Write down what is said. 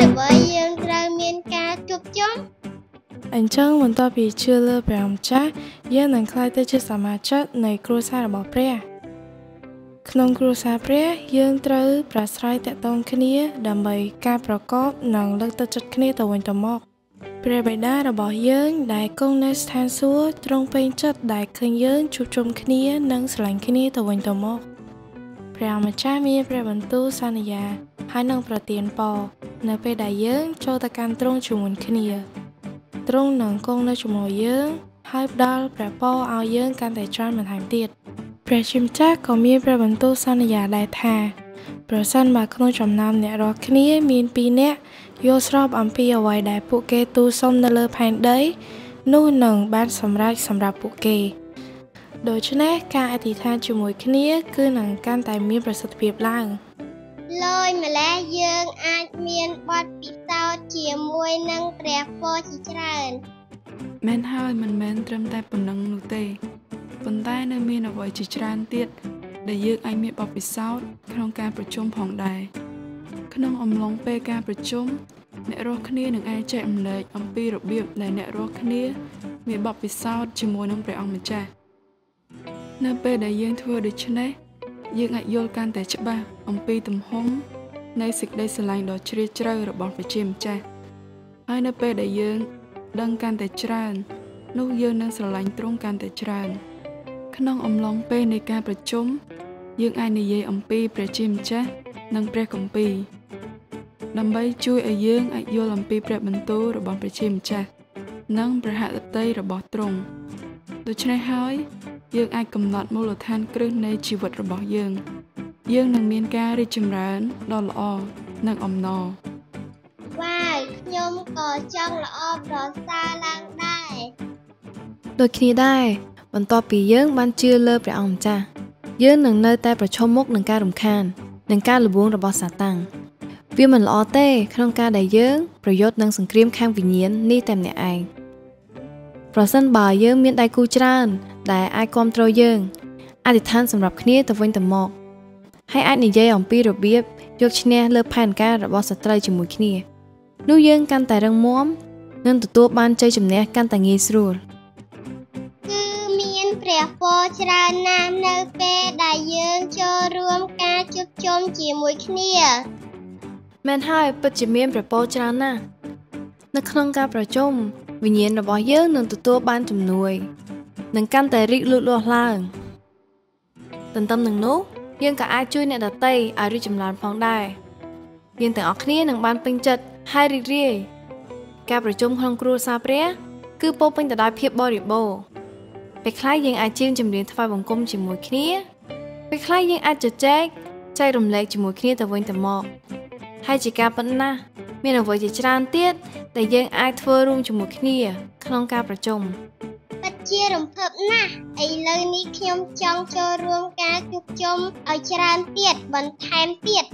ដើម្បីយើងត្រូវមានការជួបជុំអញ្ចឹងបន្ទាប់ពីជឿលើព្រះម្ចាស់យើងនឹងក្លាយទៅជាសមាជិកនៃគ្រួសាររបស់ព្រះក្នុងគ្រួសារព្រះយើងត្រូវប្រាស្រ័យតាក់ទងគ្នា ដើម្បីការប្រកបនិងលើកទឹកចិត្តគ្នាទៅវិញទៅមកព្រះបិតារបស់យើងដែលគង់នៅស្ថានសួគ៌ទ្រង់ពេញចិត្តដែលឃើញយើងជួបជុំគ្នានិងស្រឡាញ់គ្នាទៅវិញទៅមកព្រះម្ចាស់មានព្រះបន្ទូលសន្យាហើយនឹងប្រទានពរ នៅពេលដែលយើងចូលទៅកាន់ទ្រង់ជាមួយគ្នាទ្រង់នឹងគង់នៅជាមួយយើងហើយផ្ដល់ព្រះពរឲ្យយើងកាន់តែច្រើនបន្ថែមទៀតព្រះជាម្ចាស់ក៏មានព្រះបន្ទូលសន្យាដែរថាប្រសិនបើក្នុងចំណោមអ្នករាល់គ្នាមាន2នាក់យល់ស្របអំពីអ្វីដែលពួកគេទូលសុំនៅលើផែនដី នោះនឹងបានសម្រេចសម្រាប់ពួកគេដូច្នេះការអធិដ្ឋានជាមួយគ្នា គឺនឹងកាន់តែមានប្រសិទ្ធភាពឡើងលយម្លេះយើងអាច មានបទពិសោធន៍ជាមួយនឹងព្រះពរជាច្រើនមែនហើយមិនមែនត្រឹមតែប៉ុណ្ណឹងនោះទេប៉ុន្តែនៅមានអ្វីជាច្រើនទៀតដែលយើងអាចមានបទពិសោធន៍ក្នុងការប្រជុំផងដែរក្នុងអំឡុងពេលការប្រជុំអ្នករស់គ្នានឹងអាចចែករំលែកអំពីរបៀបដែលអ្នករស់គ្នាមានបទពិសោធន៍ជាមួយនឹងព្រះអង្គម្ចាស់នៅពេលដែលយើងធ្វើដូច្នេះយើងអាចយល់កាន់តែច្បាស់អំពីទំហំ នៃសេចក្តីស្រឡាញ់ដ៏ជ្រាលជ្រៅរបស់ព្រះជាម្ចាស់ហើយនៅពេលដែលយើង ដឹងកាន់តែច្រើន នោះយើងនឹងស្រឡាញ់ទ្រង់កាន់តែច្រើន ក្នុងអំឡុងពេលនៃការប្រជុំយើងអាចនិយាយអំពីព្រះជាម្ចាស់និងព្រះគម្ពីរដើម្បីជួយឲ្យយើងអាចយល់អំពីព្រះបន្ទូលរបស់ព្រះជាម្ចាស់និងព្រះហឫទ័យរបស់ទ្រង់ដូច្នេះហើយ យើងអាចកំណត់មូលដ្ឋានគ្រឹះនៃជីវិតរបស់យើង យើងនឹងមានការរីកចម្រើនដ៏ល្អនិងអំណរវ៉ាវខ្ញុំក៏ចង់ល្អប្រសើរឡើងដែរដូចគ្នាដែរបន្ទាប់ពីយើងបានជឿលើព្រះអង្គម្ចាស់យើងនឹងនៅតែប្រឈមមុខនឹងការរំខាន និងការលំបាករបស់សាតាំងវាមិនល្អទេ ក្នុងការដែលយើងប្រយុទ្ធនឹងសង្គ្រាមខាងវិញ្ញាណនេះតែម្នាក់ឯងប្រសិនបើយើងមានដៃគូច្រើន ដែលអាចគ្រប់គ្រងយើងអធិដ្ឋានសម្រាប់គ្នាទៅវិញទៅមក ហើយអាចនិយាយអំពីរបៀបយកឈ្នះលើផែនការរបស់សត្រូវជាមួយគ្នានោះយើងកាន់តែរឹងមាំនិងទទួលបានជ័យជំនះកាន់តែងាយស្រួលគឺមានព្រះពរច្រើនណាស់នៅពេលដែលយើងចូលរួមការជួបជុំជាមួយគ្នាមែនហើយពិតជាមានព្រះពរច្រើនណាស់នៅក្នុងការប្រជុំវិញ្ញាណរបស់យើងនឹងទទួលបានជំនួយនិងកាន់តែរីកលូតលាស់ឡើងទន្ទឹមនឹងនោះ យើងក៏អាចជួយអ្នកដទៃឲ្យរីកចម្រើនផងដែរយើងទាំងអស់គ្នានឹងបានពេញចិត្តហើយរីករាយការប្រជុំក្នុងគ្រួសារព្រះ គឺពោពេញទៅដោយភាពបរិបូរណ៍ពេលខ្លះយើងអាចជៀមចម្រៀងថ្វាយបង្គំជាមួយគ្នាពេលខ្លះយើងអាចជជែកចែករំលែកជាមួយគ្នាទៅវិញទៅមកហើយជាការប៉ុណ្ណាមានអ្វីជាច្រើនទៀតដែលយើងអាចធ្វើរួមជាមួយគ្នាក្នុងការប្រជុំពិត ជារំភើបណាស់ឥឡូវនេះខ្ញុំចង់ចូលរួមការជួបជុំឲ្យច្រើនទៀតបន្ថែមទៀត